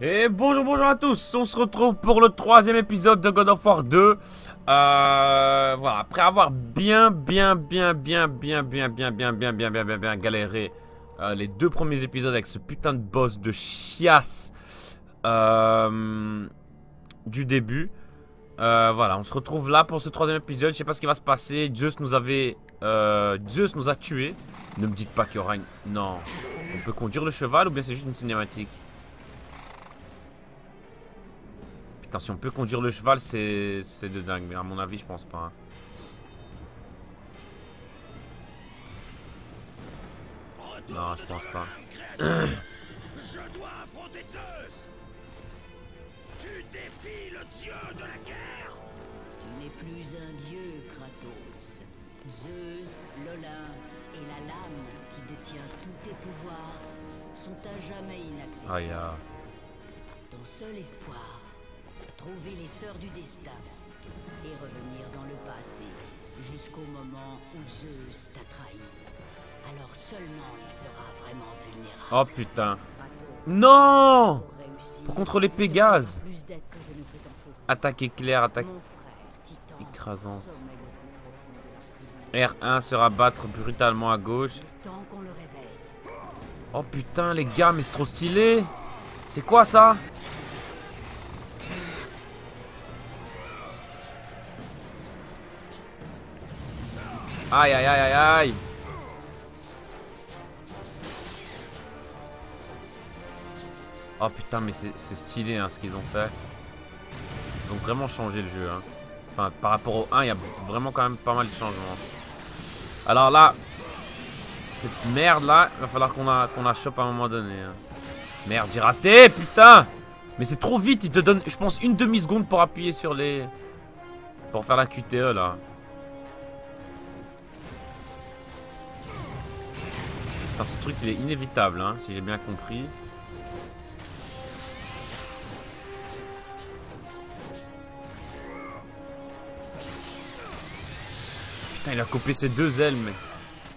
Et bonjour, bonjour à tous, on se retrouve pour le troisième épisode de God of War 2 euh, Voilà, après avoir bien, bien, bien, bien, bien, bien, bien, bien, bien, bien, bien, bien, bien galéré euh, les deux premiers épisodes avec ce putain de boss de chiasse euh, du début Voilà, on se retrouve là pour ce troisième épisode, je sais pas ce qui va se passer, Zeus nous avait... Zeus nous a tués Ne me dites pas qu'il y aura une... Non, on peut conduire le cheval ou bien c'est juste une cinématique si on peut conduire le cheval, c'est de dingue. Mais à mon avis, je pense pas. Hein. Non, je pense pas. je dois affronter Zeus Tu défies le dieu de la guerre Tu n'es plus un dieu, Kratos. Zeus, l'Olympe et la lame qui détient tous tes pouvoirs sont à jamais inaccessibles. Ton seul espoir trouver les sœurs du destin et revenir dans le passé jusqu'au moment où Zeus t'a trahi. Alors seulement il sera vraiment vulnérable. Oh putain. Non Pour contrôler Pégase. Attaque éclair, attaque écrasante. R1 sera battre brutalement à gauche. Oh putain les gars, mais c'est trop stylé C'est quoi ça? Aïe, aïe, aïe, aïe, aïe. Oh putain, mais c'est stylé hein, ce qu'ils ont fait. Ils ont vraiment changé le jeu. Hein. Enfin, par rapport au 1, il y a vraiment quand même pas mal de changements. Alors là, cette merde là, il va falloir qu'on qu'on la chope à un moment donné. Hein. Merde, j'ai raté, putain Mais c'est trop vite, il te donne, je pense, une demi-seconde pour appuyer sur les... Pour faire la QTE là. Putain, ce truc, il est inévitable, hein, si j'ai bien compris. Putain, il a coupé ses deux ailes, mais...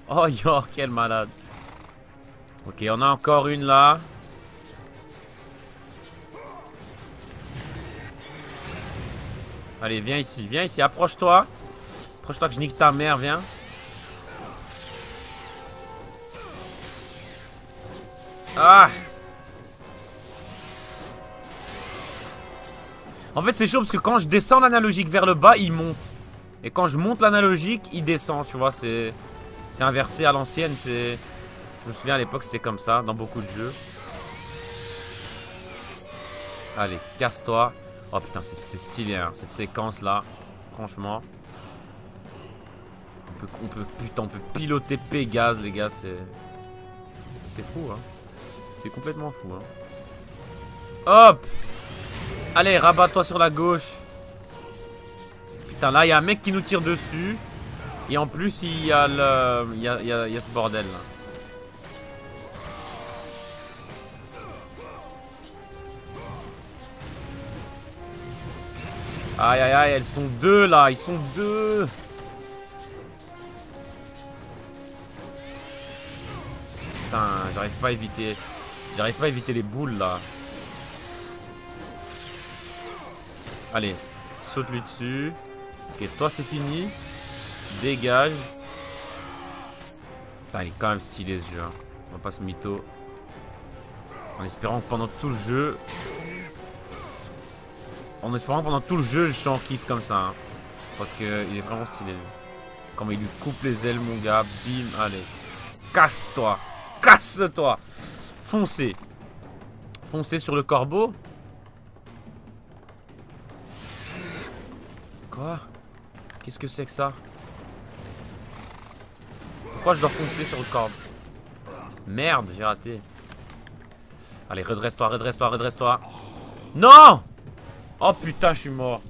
Oh, yo, quel malade. Ok, on a encore une là. Allez, viens ici, viens ici, approche-toi. Approche-toi que je nique ta mère, viens. Ah En fait, c'est chaud parce que quand je descends l'analogique vers le bas, il monte. Et quand je monte l'analogique, il descend, tu vois, c'est... Inversé à l'ancienne, c'est... Je me souviens à l'époque, c'était comme ça, dans beaucoup de jeux. Allez, casse-toi. Oh putain, c'est stylé, hein, cette séquence-là. Franchement. On peut, on peut, putain, on peut piloter Pégase, les gars, c'est... C'est fou, hein. C'est complètement fou, hein. Hop Allez, rabat-toi sur la gauche. Putain, là, il y a un mec qui nous tire dessus. Et en plus, il y a le... Il y a, y a, ce bordel, là. Aïe aïe aïe, elles sont deux là, ils sont deux Putain, j'arrive pas à éviter. J'arrive pas à éviter les boules là. Allez, saute-lui dessus. Ok, toi c'est fini. Dégage. Putain, il est quand même stylé ce jeu. Hein. On va pas se mytho. En espérant que pendant tout le jeu... En espérant que pendant tout le jeu, je suis en kiff comme ça. Hein. Parce que il est vraiment stylé. Comme il lui coupe les ailes, mon gars. Bim, allez. Casse-toi. Casse-toi. Foncez. Foncez sur le corbeau. Quoi? Qu'est-ce que c'est que ça? Pourquoi je dois foncer sur le corbeau? Merde, j'ai raté. Allez, redresse-toi, redresse-toi, redresse-toi. Non Oh putain, je suis mort.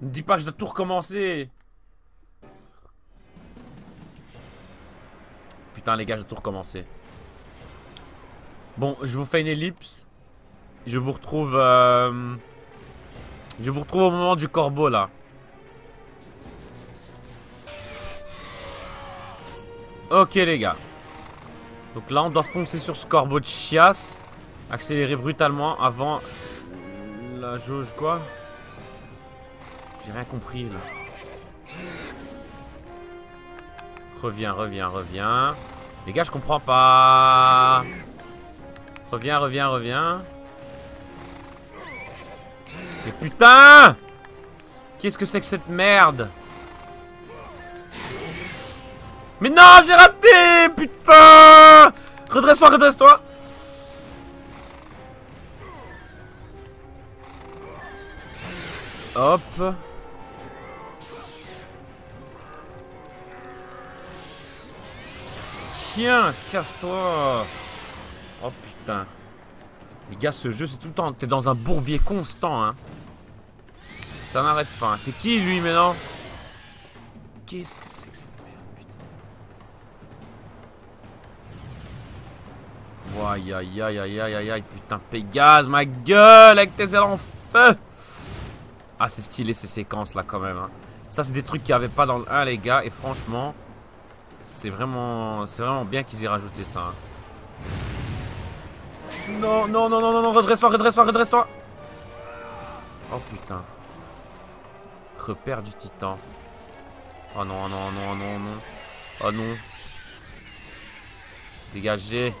Ne dis pas que je dois tout recommencer. Putain, les gars, je dois tout recommencer. Bon, je vous fais une ellipse. Je vous retrouve... Euh, je vous retrouve au moment du corbeau, là. Ok, les gars. Donc là, on doit foncer sur ce corbeau de chiasse. Accélérer brutalement avant la jauge quoi J'ai rien compris là. Reviens, reviens, reviens. Les gars, je comprends pas. Reviens, reviens, reviens. Mais putain! Qu'est-ce que c'est que cette merde! Mais non, j'ai raté! Putain! Redresse-toi, redresse-toi! Hop! Tiens, casse-toi Les gars, ce jeu, c'est tout le temps... T'es dans un bourbier constant, hein ça n'arrête pas. C'est qui lui maintenant? Qu'est-ce que c'est que cette merde, putain? Aïe aïe aïe aïe aïe aïe putain Pégase ma gueule avec tes ailes en feu Ah c'est stylé ces séquences là quand même hein. Ça c'est des trucs qu'il n'y avait pas dans le 1 les gars et franchement c'est vraiment vraiment bien qu'ils aient rajouté ça hein. Non non non non non redresse-toi redresse-toi redresse-toi Oh putain Repère du titan. Oh non, oh non, oh non, oh non, non. Oh non. Dégagez.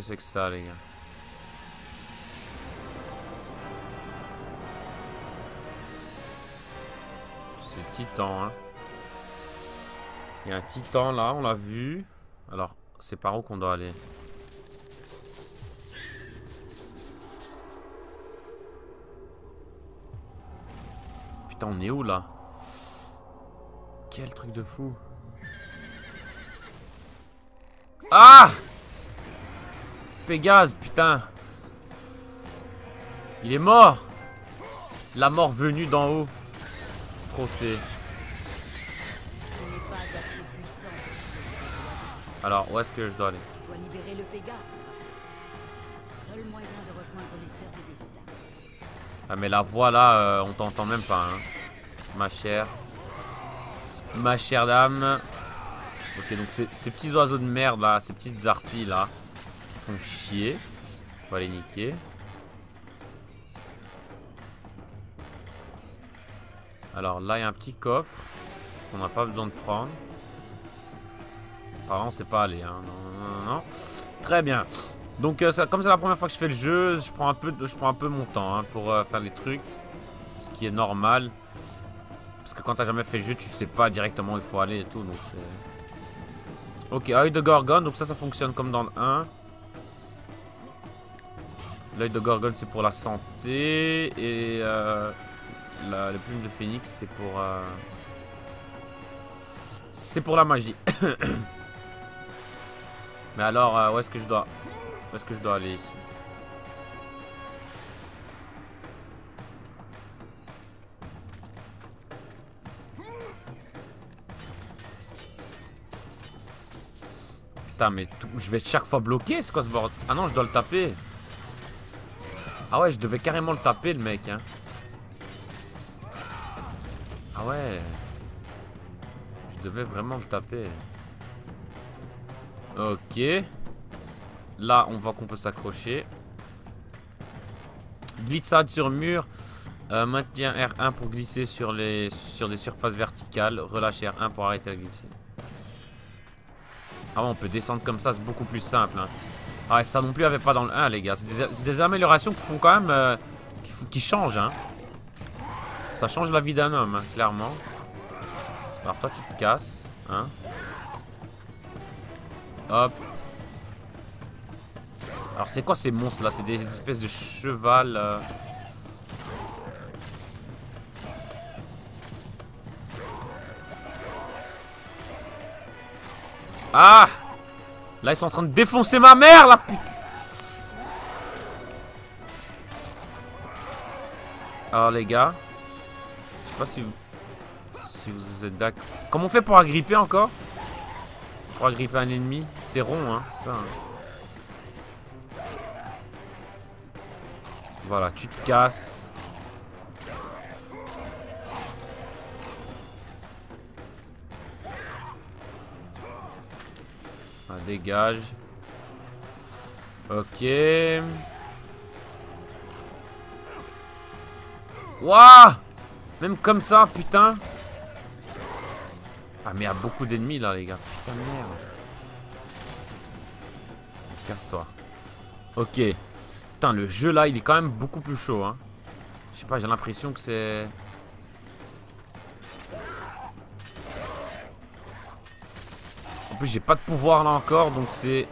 C'est que ça, les gars titan. Hein. Il y a un titan là, on l'a vu. Alors, c'est par où qu'on doit aller? Putain, on est où là? Quel truc de fou. Ah Pégase, putain. Il est mort. La mort venue d'en haut. Alors, où est-ce que je dois aller? Ah mais la voix là, euh, on t'entend même pas, hein. ma chère. Ma chère dame. Ok, donc ces petits oiseaux de merde là, ces petites harpies là, font chier. On va les niquer. Alors là, il y a un petit coffre qu'on n'a pas besoin de prendre. Apparemment, c'est pas aller. Hein. Non, non, non, Très bien. Donc, euh, ça, comme c'est la première fois que je fais le jeu, je prends un peu, je prends un peu mon temps hein, pour euh, faire les trucs. Ce qui est normal. Parce que quand t'as jamais fait le jeu, tu sais pas directement où il faut aller et tout. Donc ok, œil de Gorgone. Donc ça, ça fonctionne comme dans le 1. L'œil de Gorgone, c'est pour la santé. Et... Euh, la, plume de phénix, c'est pour... Euh, c'est pour la magie. Mais alors, euh, où est-ce que je dois... Où est-ce que je dois aller ici? Putain, mais je vais chaque fois bloquer, c'est quoi ce bordel Ah non, je dois le taper. Ah ouais, je devais carrément le taper, le mec, hein. Ah ouais. Je devais vraiment le taper. Ok. Là, on voit qu'on peut s'accrocher. Glissade sur mur. Euh, maintien R1 pour glisser sur, les, sur surfaces verticales. Relâche R1 pour arrêter de glisser. Ah ouais, on peut descendre comme ça, c'est beaucoup plus simple. Hein. Ah ça non plus avait pas dans le 1, les gars. C'est des, améliorations qui font quand même... Euh, qui, qui changent, hein. Ça change la vie d'un homme, hein, clairement. Alors toi, tu te casses. Hein. Hop. Alors c'est quoi ces monstres là? C'est des espèces de cheval. Euh. Ah Là, ils sont en train de défoncer ma mère, la pute Alors, les gars. Je sais pas si vous... Si vous êtes d'accord. Comment on fait pour agripper encore? Pour agripper un ennemi? C'est rond, hein. hein. Voilà, tu te casses. Dégage. Ok. Waouh Même comme ça, putain. Ah, mais il y a beaucoup d'ennemis là, les gars. Putain de merde. Casse-toi. Ok. Putain, le jeu là, il est quand même beaucoup plus chaud. Hein. Je sais pas, j'ai l'impression que c'est... En plus, j'ai pas de pouvoir là encore, donc c'est...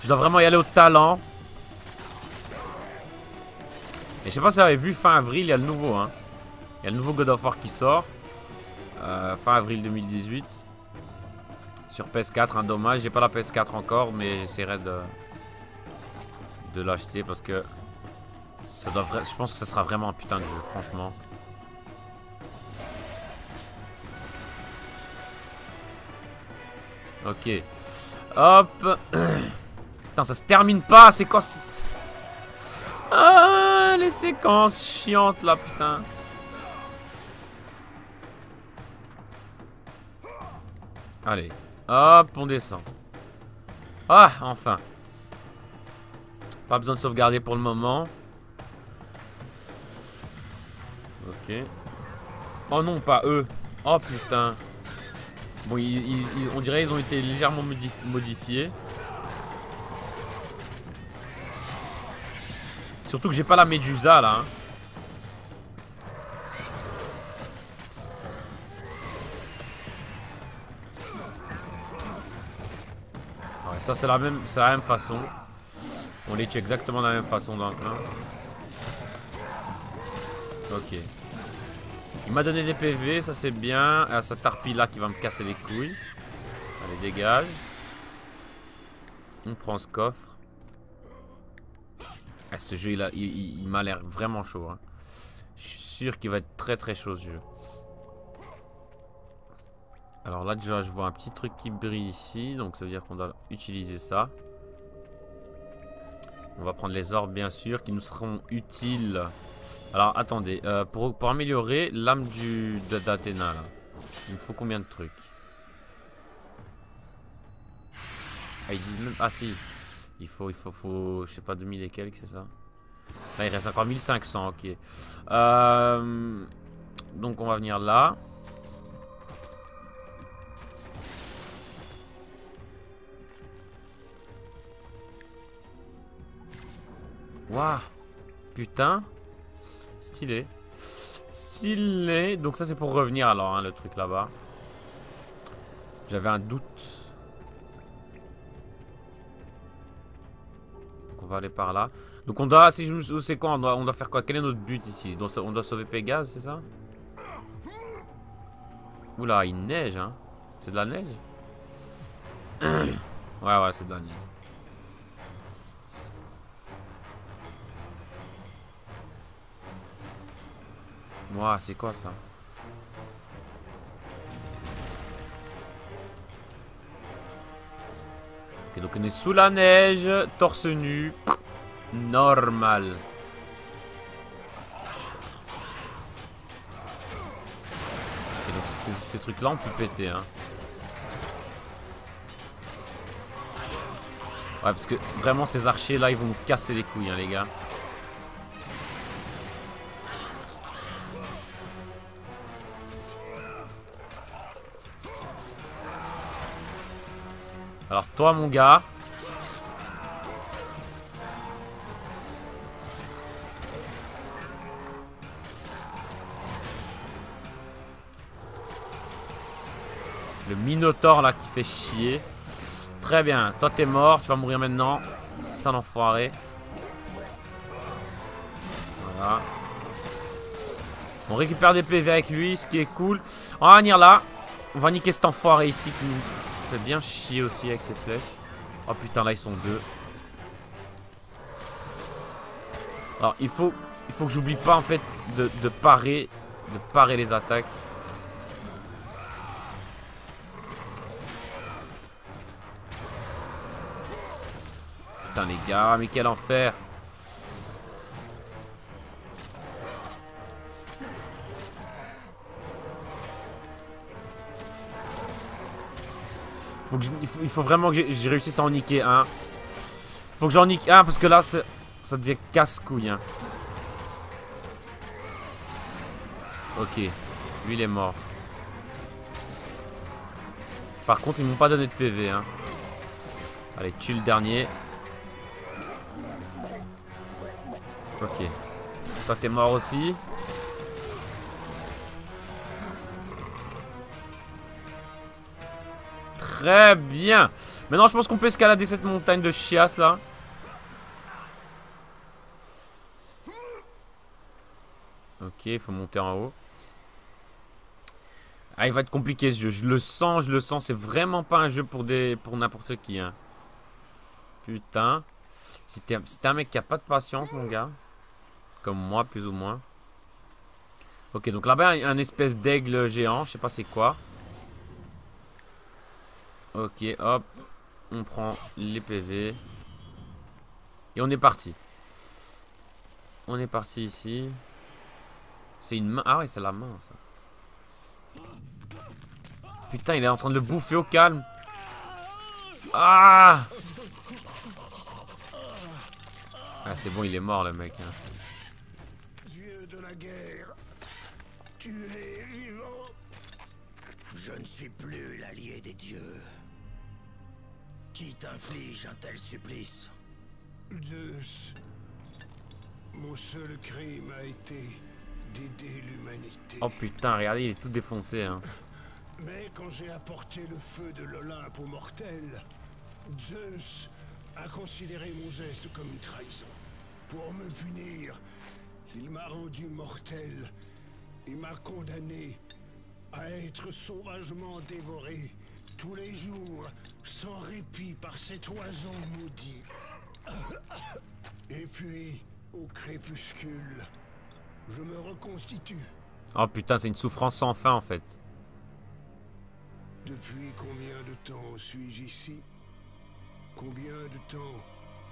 Je dois vraiment y aller au talent. Et je sais pas si vous avez vu, fin avril, il y a le nouveau. Hein. Il y a le nouveau God of War qui sort. Euh, fin avril 2018. Sur PS4, un dommage. J'ai pas la PS4 encore, mais j'essaierai de, de l'acheter parce que ça je pense que ça sera vraiment un putain de jeu, franchement. Ok. Hop. Putain, ça se termine pas. C'est quoi Ah, les séquences chiantes là, putain. Allez. Hop, on descend. Ah, enfin. Pas besoin de sauvegarder pour le moment. Ok. Oh non, pas eux. Oh putain. Bon, on dirait qu'ils ont été légèrement modifiés. Surtout que j'ai pas la Médusa là. Hein. Ouais, ça c'est la même, c'est la même façon. On les tue exactement de la même façon dans le 1. Ok. Il m'a donné des PV, ça c'est bien. Ah, cette harpie là qui va me casser les couilles. Allez, dégage. On prend ce coffre. Ah, ce jeu, il, il, m'a l'air vraiment chaud. Hein. Je suis sûr qu'il va être très très chaud ce jeu. Alors là déjà je vois un petit truc qui brille ici. Donc ça veut dire qu'on doit utiliser ça. On va prendre les orbes bien sûr qui nous seront utiles. Alors attendez, euh, pour, pour, améliorer l'âme d'Athéna là, il me faut combien de trucs? Ah ils disent même... Ah si, il faut, il faut, faut, je sais pas 2000 et quelques c'est ça? Là il reste encore 1500, ok. Euh, donc on va venir là. Waouh! Putain Stylé. Stylé. Donc ça c'est pour revenir alors, hein, le truc là-bas. J'avais un doute. Donc on va aller par là. Donc on doit, si je me c'est quoi on doit, on doit faire quoi? Quel est notre but ici? On doit, sauver Pégase, c'est ça? Oula, il neige, hein C'est de la neige? Ouais, ouais, c'est de la neige. Ouah, c'est quoi ça Ok, donc on est sous la neige, torse nu, normal. Ok, donc ces, trucs-là, on peut péter, hein. Ouais, parce que vraiment, ces archers-là, ils vont nous casser les couilles, hein, les gars. Toi mon gars. Le Minotaure là qui fait chier. Très bien. Toi t'es mort. Tu vas mourir maintenant. Sale enfoiré. Voilà. On récupère des PV avec lui, ce qui est cool. On va venir là. On va niquer cet enfoiré ici qui nous bien chier aussi avec ses flèches. Oh putain, là ils sont deux. Alors il faut, il faut que j'oublie pas en fait de, de, parer, de parer les attaques. Putain les gars, mais quel enfer. Il, faut, vraiment que j'ai réussisse à en niquer un. Faut que j'en nique un parce que là, ça devient casse-couille. Hein. Ok. Lui, il est mort. Par contre, ils m'ont pas donné de PV. Hein. Allez, tue le dernier. Ok. Toi, t'es mort aussi. Très bien. Maintenant, je pense qu'on peut escalader cette montagne de chiasse, là. Ok, il faut monter en haut. Ah, il va être compliqué ce jeu. Je le sens, je le sens. C'est vraiment pas un jeu pour des pour n'importe qui. Hein. Putain. C'était un mec qui a pas de patience, mon gars. Comme moi, plus ou moins. Ok, donc là-bas, il y a un espèce d'aigle géant. Je sais pas c'est quoi. Ok, hop. On prend les PV. Et on est parti. On est parti ici. C'est une main. Ah ouais, c'est la main, ça. Putain, il est en train de le bouffer au calme. Ah Ah, c'est bon, il est mort, le mec. Hein. Dieu de la guerre, tu es vivant. Je ne suis plus l'allié des dieux. Qui t'inflige un tel supplice Zeus. Mon seul crime a été d'aider l'humanité. Oh putain, regardez, il est tout défoncé. Hein. Mais quand j'ai apporté le feu de l'Olympe aux mortels, Zeus a considéré mon geste comme une trahison. Pour me punir, il m'a rendu mortel et m'a condamné à être sauvagement dévoré tous les jours, sans répit par cet oiseau maudit. Et puis, au crépuscule, je me reconstitue. Oh putain, c'est une souffrance sans fin en fait. Depuis combien de temps suis-je ici? Combien de temps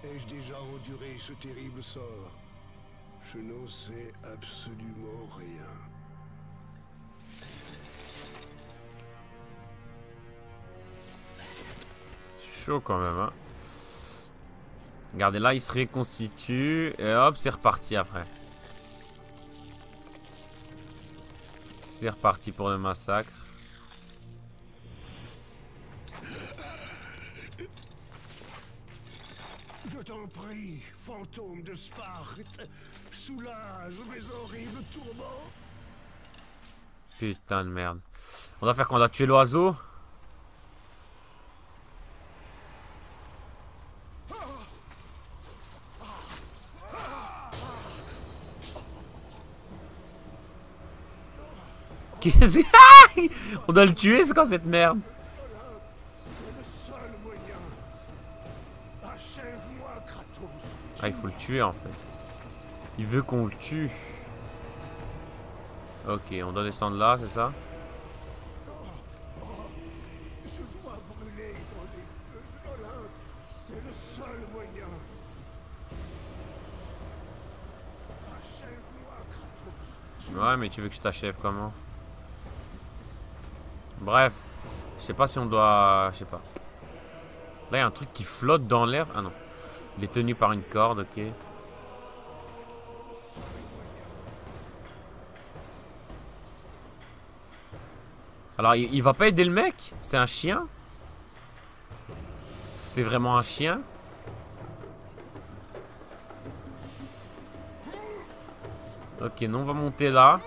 ai-je déjà enduré ce terrible sort? Je n'en sais absolument rien. Chaud quand même, hein. Regardez, là, il se reconstitue. Et hop, c'est reparti après. C'est reparti pour le massacre. prie, fantôme de Sparte, soulage mes horribles tourments. Putain de merde. On doit faire qu'on a tué l'oiseau? On doit le tuer, c'est quoi cette merde? Ah, il faut le tuer en fait. Il veut qu'on le tue. Ok, on doit descendre là, c'est ça? Ouais, mais tu veux que je t'achève comment? Bref. Je sais pas si on doit... Je sais pas. Là, il y a un truc qui flotte dans l'air. Ah non. Il est tenu par une corde, ok. Alors, il, va pas aider le mec? C'est un chien? C'est vraiment un chien? Ok, non, on va monter là.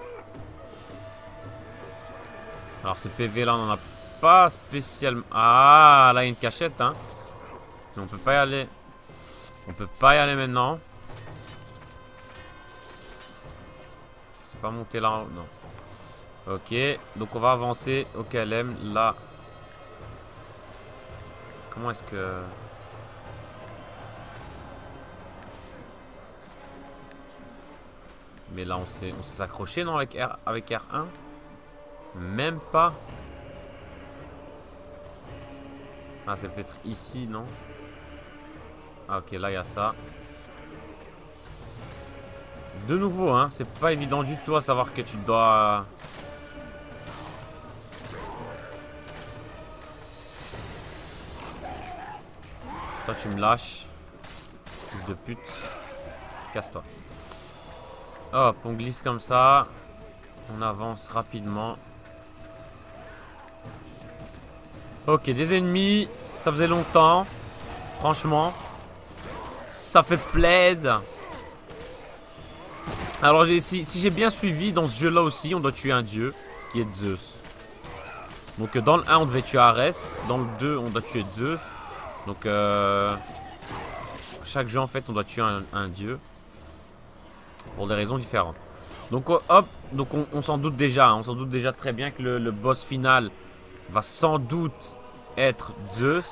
Alors, ce PV là, on en a pas spécialement... Ah, là, il y a une cachette, hein. Mais on peut pas y aller. On peut pas y aller maintenant. C'est pas monter là Non. Ok. Donc on va avancer au KLM. Là. Comment est-ce que... Mais là on s'est s'accroché non avec, R, avec R1 Même pas. Ah c'est peut-être ici non? Ah ok, là il y a ça. De nouveau, hein, c'est pas évident du tout à savoir que tu dois... Toi, tu me lâches. Fils de pute. Casse-toi. Hop, on glisse comme ça. On avance rapidement. Ok, des ennemis. Ça faisait longtemps. Franchement. Ça fait plaisir. Alors, si, j'ai bien suivi, dans ce jeu-là aussi, on doit tuer un dieu, qui est Zeus. Donc, dans le 1, on devait tuer Arès. Dans le 2, on doit tuer Zeus. Donc, euh, chaque jeu, en fait, on doit tuer un, dieu. Pour des raisons différentes. Donc, oh, hop. Donc, on, s'en doute déjà. Hein. on s'en doute déjà très bien que le, boss final va sans doute être Zeus.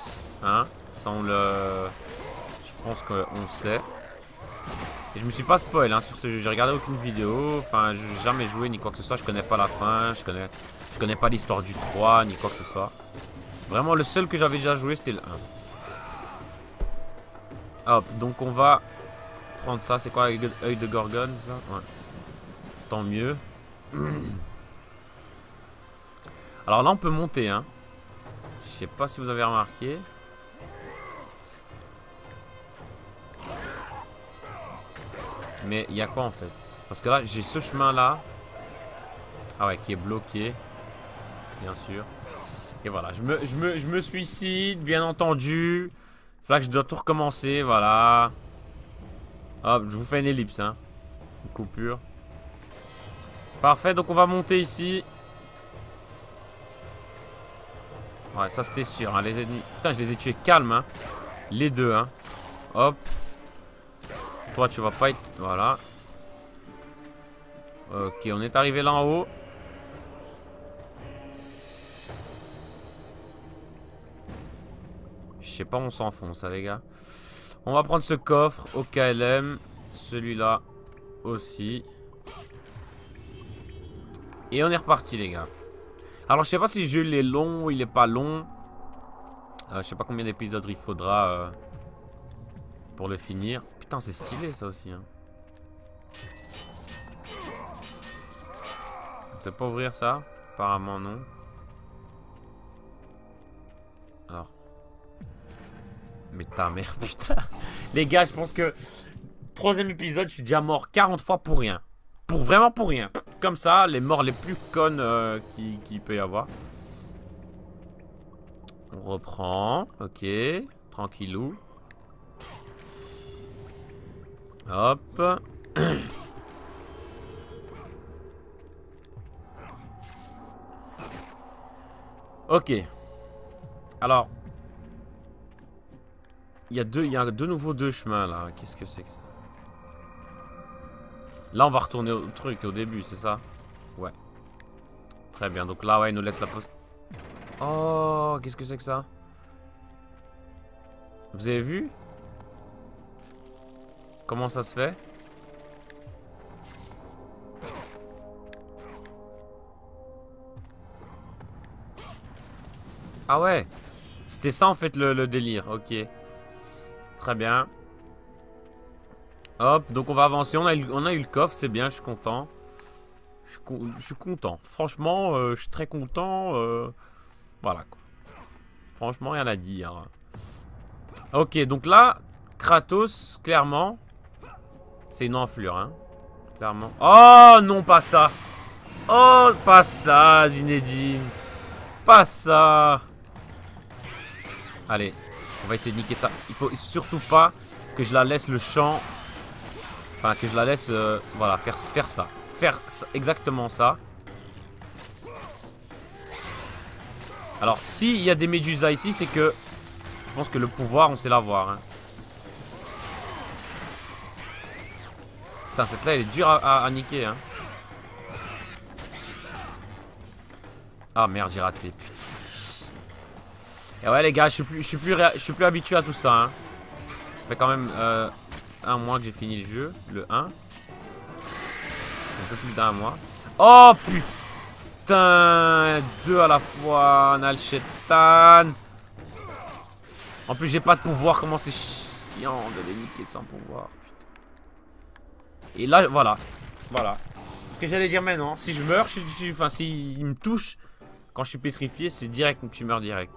Hein. Sans le... Je pense qu'on sait. Je me suis pas spoil hein, sur ce jeu. J'ai regardé aucune vidéo. Enfin, j'ai jamais joué ni quoi que ce soit. Je connais pas la fin. Je connais, je connais pas l'histoire du 3 ni quoi que ce soit. Vraiment, le seul que j'avais déjà joué, c'était le 1. Hop, donc on va prendre ça. C'est quoi, œil de Gorgone, ça Ouais. Tant mieux. Alors là, on peut monter, hein. Je sais pas si vous avez remarqué. Mais il y a quoi en fait? Parce que là, j'ai ce chemin-là. Ah ouais, qui est bloqué. Bien sûr. Et voilà, je me, je me, suicide, bien entendu. Là, je dois tout recommencer, voilà. Hop, je vous fais une ellipse, hein. Une coupure. Parfait, donc on va monter ici. Ouais, ça c'était sûr, hein, les ennemis. Putain, je les ai tués calmes, hein. Les deux, hein. Hop. Toi, tu vas pas être... Voilà. Ok, on est arrivé là en haut. Je sais pas on s'enfonce, ça, les gars. On va prendre ce coffre au KLM. Celui-là aussi. Et on est reparti, les gars. Alors, je sais pas si le jeu il est long ou il est pas long. Euh, je sais pas combien d'épisodes il faudra euh, pour le finir c'est stylé ça aussi. Hein. On sait pas ouvrir ça? Apparemment non. Alors. Mais ta mère, putain. Les gars, je pense que... Troisième épisode, je suis déjà mort 40 fois pour rien. Pour vraiment pour rien. Comme ça, les morts les plus connes euh, qui peut y avoir. On reprend. Ok. Tranquillou. Hop. ok. Alors. Il y a deux, il y a de nouveau deux chemins là. Qu'est-ce que c'est que ça? Là, on va retourner au truc, au début, c'est ça Ouais. Très bien. Donc là, ouais, il nous laisse la pause. Oh, qu'est-ce que c'est que ça Vous avez vu Comment ça se fait Ah ouais C'était ça en fait le, délire, ok. Très bien. Hop, donc on va avancer. On a eu, le coffre, c'est bien, je suis content. Je, suis content. Franchement, euh, je suis très content. Euh, voilà quoi. Franchement, rien à dire. Ok, donc là, Kratos, clairement, c'est une enflure, hein. Clairement. Oh non, pas ça. Oh, pas ça, Zinedine. Pas ça. Allez, on va essayer de niquer ça. Il faut surtout pas que je la laisse le champ. Enfin, que je la laisse, euh, voilà, faire, faire ça. Faire exactement ça. Alors, s'il y a des médusas ici, c'est que... Je pense que le pouvoir, on sait l'avoir. Hein. Putain, cette là, elle est dure à, niquer, hein. Ah merde, j'ai raté, putain. Et ouais, les gars, je suis plus, plus, je suis plus habitué à tout ça, hein. Ça fait quand même euh, un mois que j'ai fini le jeu, le 1. Un peu plus d'un mois. Oh putain Deux à la fois, Nalchetan. En plus, j'ai pas de pouvoir, comment c'est chiant de les niquer sans pouvoir. Et là, voilà. Voilà. Ce que j'allais dire maintenant. Si je meurs, je suis... Enfin, s'il me touche, quand je suis pétrifié, c'est direct tu meurs direct.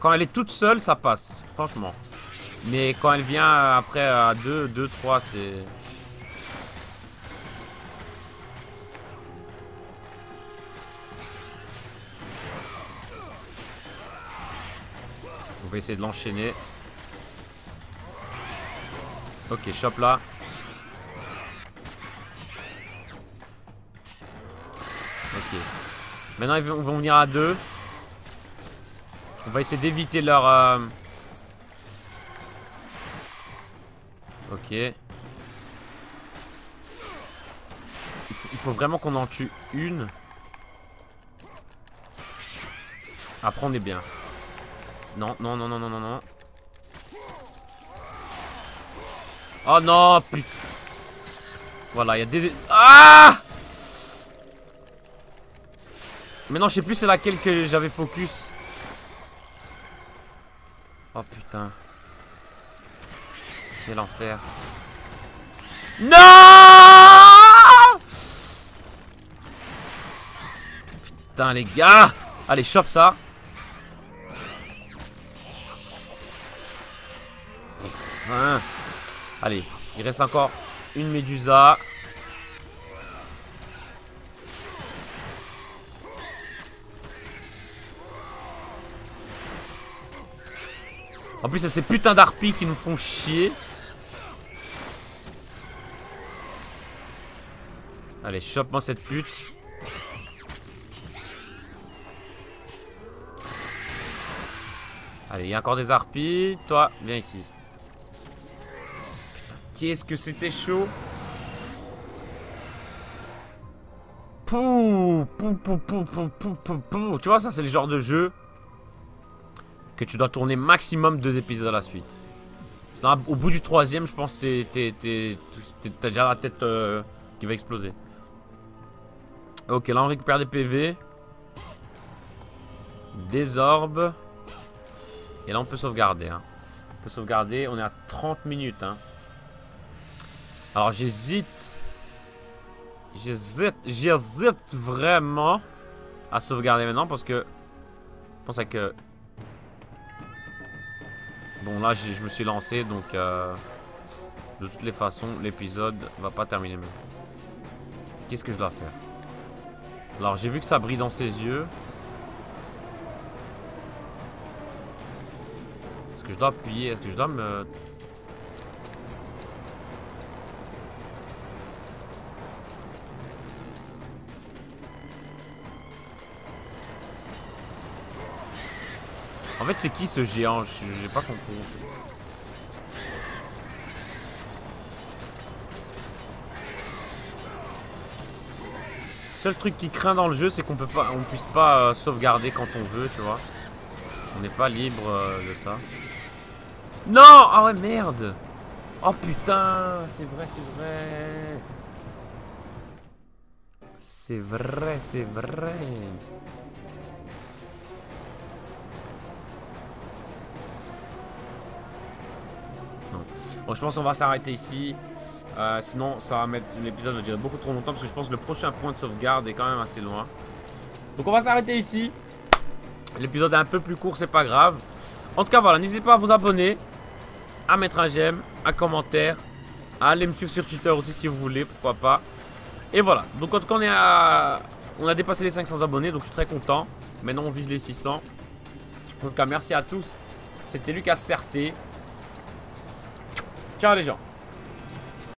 Quand elle est toute seule, ça passe, franchement. Mais quand elle vient après à 2, 2, 3, c'est... On va essayer de l'enchaîner. Ok, chope là. Ok. Maintenant, ils vont venir à deux. On va essayer d'éviter leur... Euh, ok. Il faut, vraiment qu'on en tue une. Après, on est bien. Non, non, non, non, non, non, non. Oh non, putain. Voilà, il y a des... Ah Mais non, je sais plus c'est laquelle que j'avais focus. Oh putain. Quel enfer. Non Putain les gars Allez, chope ça. Allez, il reste encore une médusa. En plus, c'est ces putains d'harpies qui nous font chier. Allez, chope-moi cette pute. Allez, il y a encore des harpies. Toi, viens ici. Qu'est-ce que c'était chaud pou, pou, pou, pou, pou, pou, pou, Tu vois, ça, c'est le genre de jeu que tu dois tourner maximum deux épisodes à la suite. au bout du troisième, je pense que t'as déjà la tête euh, qui va exploser. Ok, là, on récupère des PV. Des orbes. Et là, on peut sauvegarder. Hein. On peut sauvegarder. On est à 30 minutes. Hein. Alors j'hésite. J'hésite. J'hésite vraiment à sauvegarder maintenant parce que. Je pense que. Bon là je me suis lancé donc euh, de toutes les façons l'épisode va pas terminer. Qu'est-ce que je dois faire? Alors j'ai vu que ça brille dans ses yeux. Est-ce que je dois appuyer? Est-ce que je dois me En fait, c'est qui ce géant? J'ai pas compris. Seul truc qui craint dans le jeu, c'est qu'on peut pas, on puisse pas euh, sauvegarder quand on veut, tu vois. On n'est pas libre euh, de ça. Non Ah ouais, merde Oh putain C'est vrai, c'est vrai C'est vrai, c'est vrai Bon, je pense qu'on va s'arrêter ici. Euh, sinon, ça va mettre l'épisode va durer beaucoup trop longtemps parce que je pense que le prochain point de sauvegarde est quand même assez loin. Donc on va s'arrêter ici. L'épisode est un peu plus court, c'est pas grave. En tout cas, voilà, n'hésitez pas à vous abonner, à mettre un j'aime, un commentaire, à aller me suivre sur Twitter aussi si vous voulez, pourquoi pas. Et voilà, donc en tout cas, on, est à... on a dépassé les 500 abonnés, donc je suis très content. Maintenant, on vise les 600. En tout cas, merci à tous. C'était Lucas Certé. ちゃうでしょ。